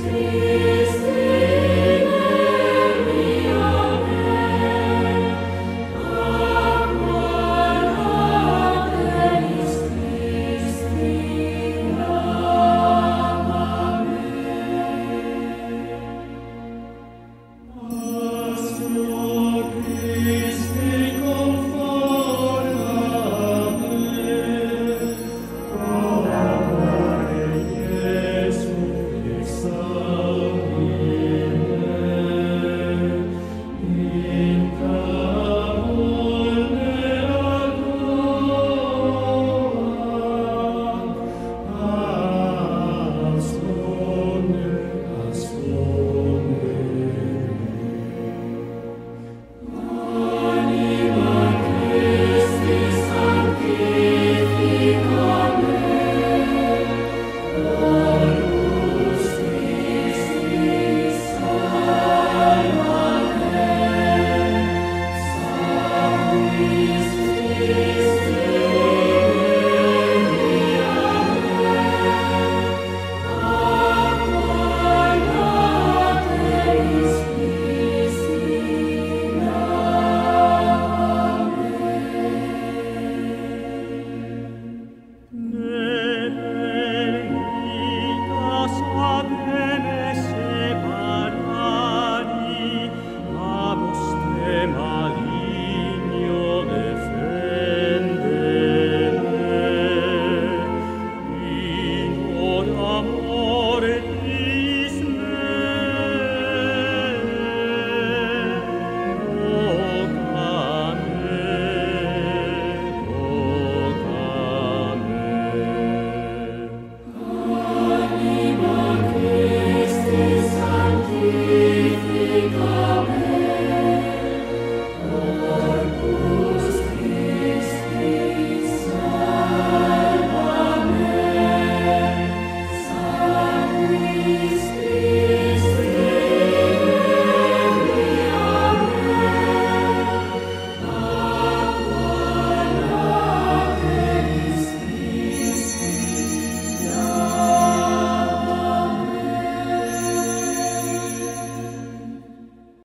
me.